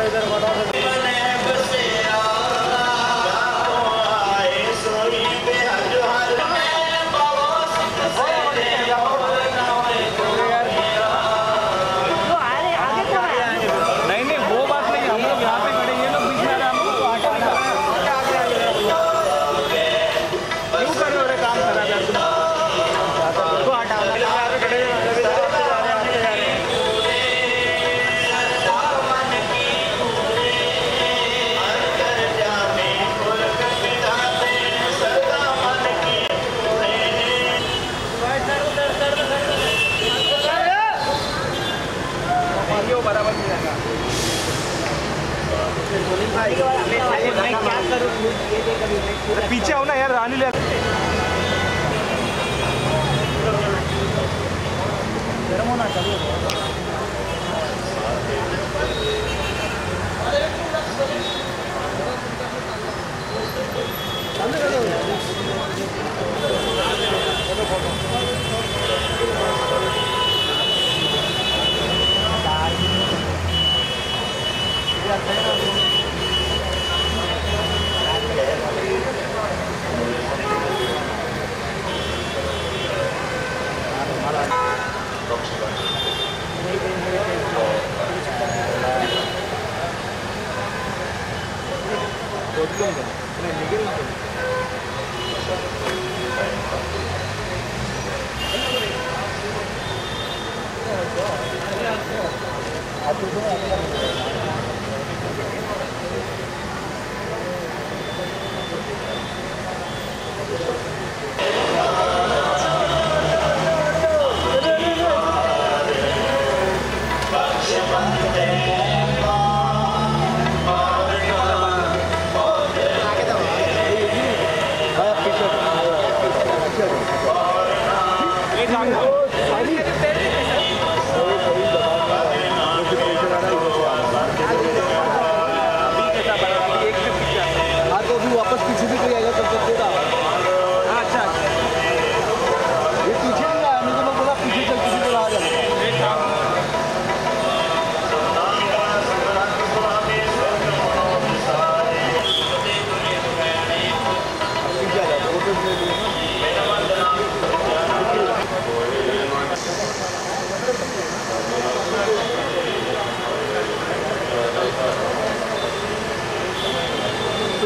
निकाल देंगे ज़्यादा इधर बढ़ा बराबर मिलेगा पीछे आओ ना यार रानी ले गरम होना चाहिए।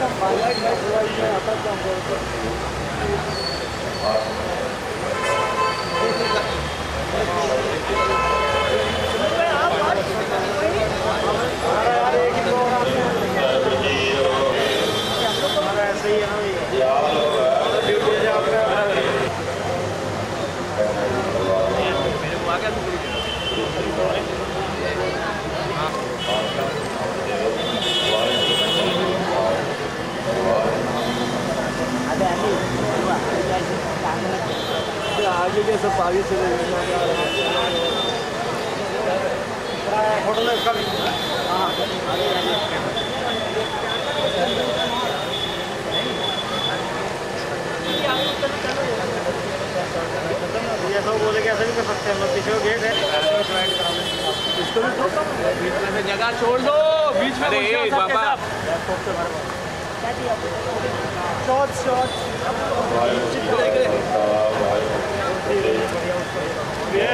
आगे के आगे चले फ़ोटो में ये सब बोले कि ऐसा भी कर सकते हैं हम लोग पीछे गेट है। इसको भी बीच में से जगह छोड़ दो बीच में अरे, बाबा। शॉर्ट शॉर्ट हेलो ये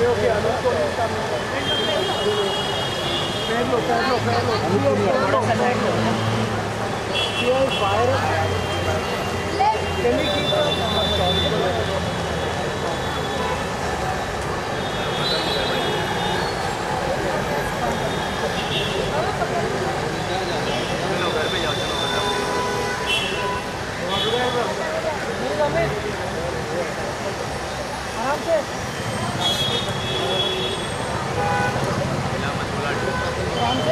हो गया अनुज को पहन लो पहन लो पहन लो थोड़ा सा बैक लो ये फायर कैन यू कीप आराम से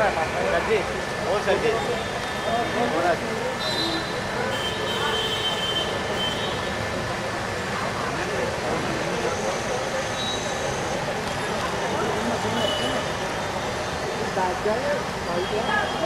हमारे को पता है जी और सर जी छाप